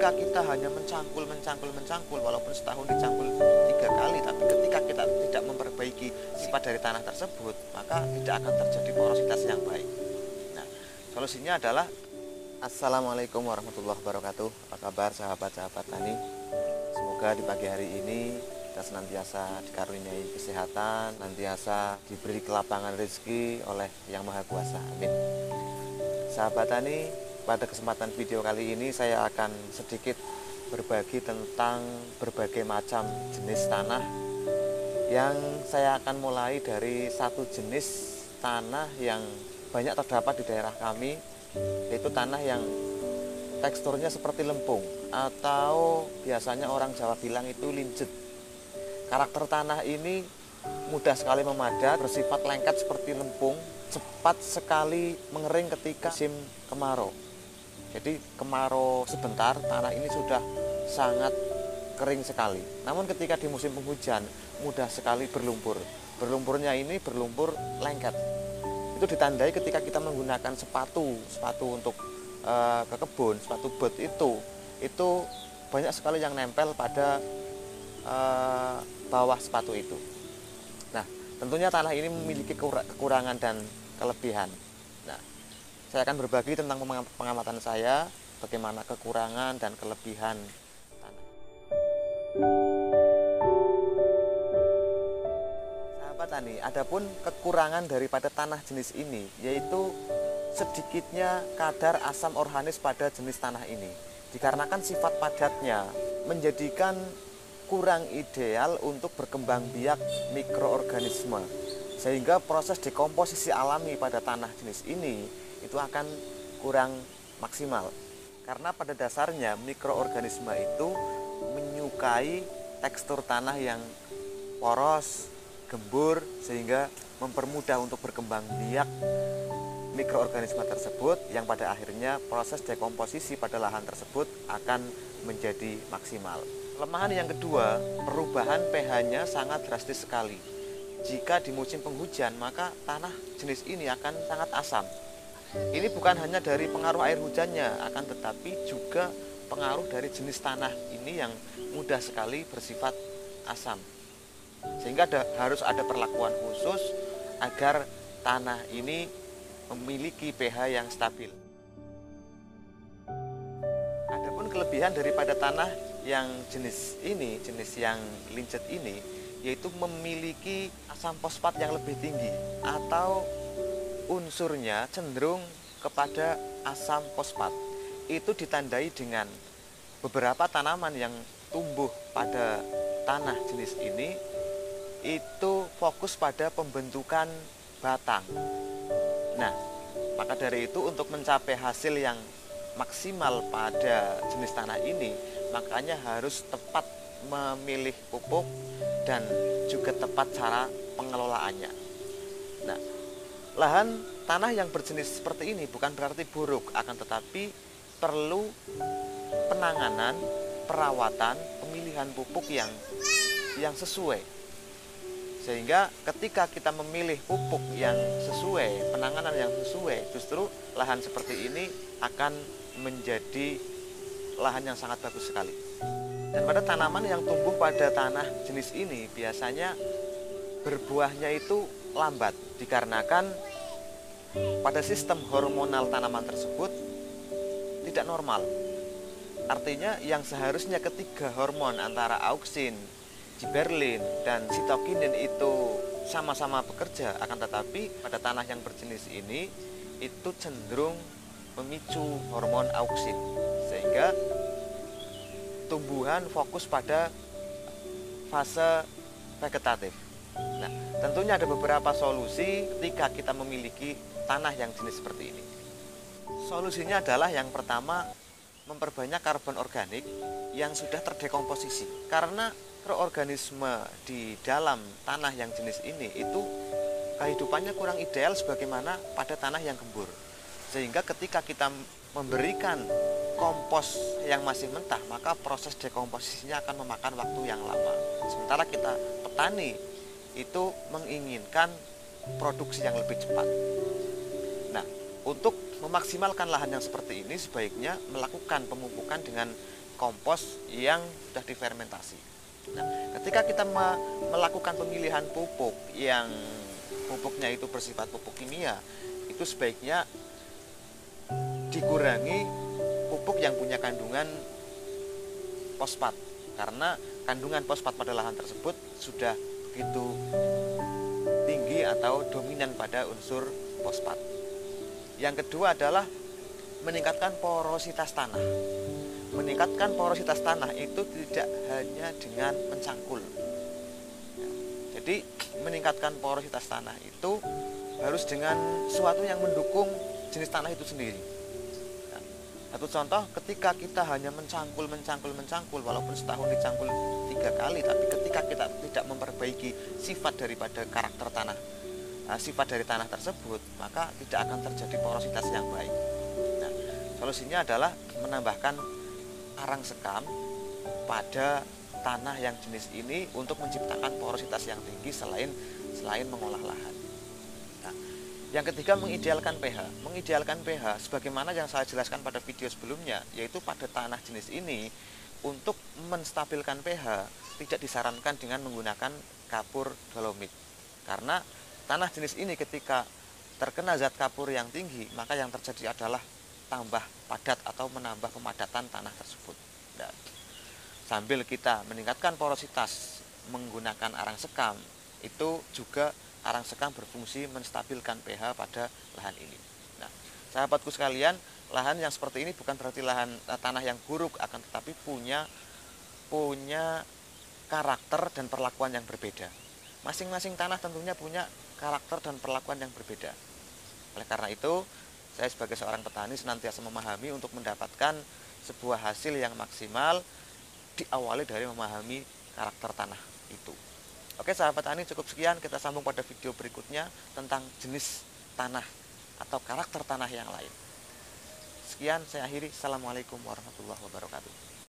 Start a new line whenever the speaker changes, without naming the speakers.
hanya mencangkul, mencangkul, mencangkul, walaupun setahun dicangkul tiga kali, tapi ketika kita tidak memperbaiki sifat dari tanah tersebut, maka tidak akan terjadi porositas yang baik. Nah, solusinya adalah Assalamualaikum warahmatullahi wabarakatuh. Apa kabar sahabat-sahabat tani? Semoga di pagi hari ini kita senantiasa dikaruniai kesehatan, senantiasa diberi kelapangan rezeki oleh Yang Maha Kuasa. Amin. Sahabat tani, pada kesempatan video kali ini saya akan sedikit berbagi tentang berbagai macam jenis tanah yang saya akan mulai dari satu jenis tanah yang banyak terdapat di daerah kami yaitu tanah yang teksturnya seperti lempung atau biasanya orang Jawa bilang itu lincet. Karakter tanah ini mudah sekali memadat, bersifat lengket seperti lempung, cepat sekali mengering ketika musim kemarau. Jadi kemarau sebentar, tanah ini sudah sangat kering sekali. Namun ketika di musim penghujan, mudah sekali berlumpur. Berlumpurnya ini berlumpur lengket itu ditandai ketika kita menggunakan sepatu sepatu untuk uh, ke kebun sepatu bot itu itu banyak sekali yang nempel pada uh, bawah sepatu itu nah tentunya tanah ini memiliki kekurangan dan kelebihan nah saya akan berbagi tentang pengamatan saya bagaimana kekurangan dan kelebihan tanah tani. Adapun kekurangan daripada tanah jenis ini yaitu sedikitnya kadar asam organis pada jenis tanah ini. Dikarenakan sifat padatnya menjadikan kurang ideal untuk berkembang biak mikroorganisme. Sehingga proses dekomposisi alami pada tanah jenis ini itu akan kurang maksimal. Karena pada dasarnya mikroorganisme itu menyukai tekstur tanah yang poros, gembur sehingga mempermudah untuk berkembang biak mikroorganisme tersebut yang pada akhirnya proses dekomposisi pada lahan tersebut akan menjadi maksimal. Kelemahan yang kedua, perubahan pH-nya sangat drastis sekali. Jika di musim penghujan, maka tanah jenis ini akan sangat asam. Ini bukan hanya dari pengaruh air hujannya, akan tetapi juga pengaruh dari jenis tanah ini yang mudah sekali bersifat asam. Sehingga ada, harus ada perlakuan khusus agar tanah ini memiliki pH yang stabil. Adapun kelebihan daripada tanah yang jenis ini, jenis yang lincet ini, yaitu memiliki asam fosfat yang lebih tinggi atau unsurnya cenderung kepada asam fosfat. Itu ditandai dengan beberapa tanaman yang tumbuh pada tanah jenis ini itu fokus pada pembentukan batang. Nah, maka dari itu untuk mencapai hasil yang maksimal pada jenis tanah ini, makanya harus tepat memilih pupuk dan juga tepat cara pengelolaannya. Nah, lahan tanah yang berjenis seperti ini bukan berarti buruk, akan tetapi perlu penanganan, perawatan, pemilihan pupuk yang yang sesuai sehingga ketika kita memilih pupuk yang sesuai, penanganan yang sesuai, justru lahan seperti ini akan menjadi lahan yang sangat bagus sekali. Dan pada tanaman yang tumbuh pada tanah jenis ini biasanya berbuahnya itu lambat dikarenakan pada sistem hormonal tanaman tersebut tidak normal. Artinya yang seharusnya ketiga hormon antara auksin, Berlin dan sitokinin itu sama-sama bekerja akan tetapi pada tanah yang berjenis ini itu cenderung memicu hormon auksin sehingga tumbuhan fokus pada fase vegetatif. Nah, tentunya ada beberapa solusi ketika kita memiliki tanah yang jenis seperti ini. Solusinya adalah yang pertama memperbanyak karbon organik yang sudah terdekomposisi karena mikroorganisme di dalam tanah yang jenis ini itu kehidupannya kurang ideal sebagaimana pada tanah yang gembur. Sehingga ketika kita memberikan kompos yang masih mentah, maka proses dekomposisinya akan memakan waktu yang lama. Sementara kita petani itu menginginkan produksi yang lebih cepat. Nah, untuk memaksimalkan lahan yang seperti ini sebaiknya melakukan pemupukan dengan kompos yang sudah difermentasi. Nah, ketika kita me melakukan pemilihan pupuk yang pupuknya itu bersifat pupuk kimia, itu sebaiknya dikurangi pupuk yang punya kandungan fosfat karena kandungan fosfat pada lahan tersebut sudah begitu tinggi atau dominan pada unsur fosfat. Yang kedua adalah meningkatkan porositas tanah. Meningkatkan porositas tanah itu tidak hanya dengan mencangkul. Jadi meningkatkan porositas tanah itu harus dengan sesuatu yang mendukung jenis tanah itu sendiri. Satu contoh, ketika kita hanya mencangkul, mencangkul, mencangkul, walaupun setahun dicangkul tiga kali, tapi ketika kita tidak memperbaiki sifat daripada karakter tanah, uh, sifat dari tanah tersebut, maka tidak akan terjadi porositas yang baik. Nah, solusinya adalah menambahkan arang sekam pada tanah yang jenis ini untuk menciptakan porositas yang tinggi selain selain mengolah lahan. Yang ketiga mengidealkan pH. Mengidealkan pH sebagaimana yang saya jelaskan pada video sebelumnya, yaitu pada tanah jenis ini untuk menstabilkan pH tidak disarankan dengan menggunakan kapur dolomit. Karena tanah jenis ini ketika terkena zat kapur yang tinggi, maka yang terjadi adalah tambah padat atau menambah pemadatan tanah tersebut. Dan sambil kita meningkatkan porositas menggunakan arang sekam, itu juga arang sekam berfungsi menstabilkan pH pada lahan ini. Nah, sahabatku sekalian, lahan yang seperti ini bukan berarti lahan uh, tanah yang buruk, akan tetapi punya punya karakter dan perlakuan yang berbeda. Masing-masing tanah tentunya punya karakter dan perlakuan yang berbeda. Oleh karena itu, saya sebagai seorang petani senantiasa memahami untuk mendapatkan sebuah hasil yang maksimal diawali dari memahami karakter tanah itu. Oke sahabat tani cukup sekian kita sambung pada video berikutnya tentang jenis tanah atau karakter tanah yang lain. Sekian saya akhiri. Assalamualaikum warahmatullahi wabarakatuh.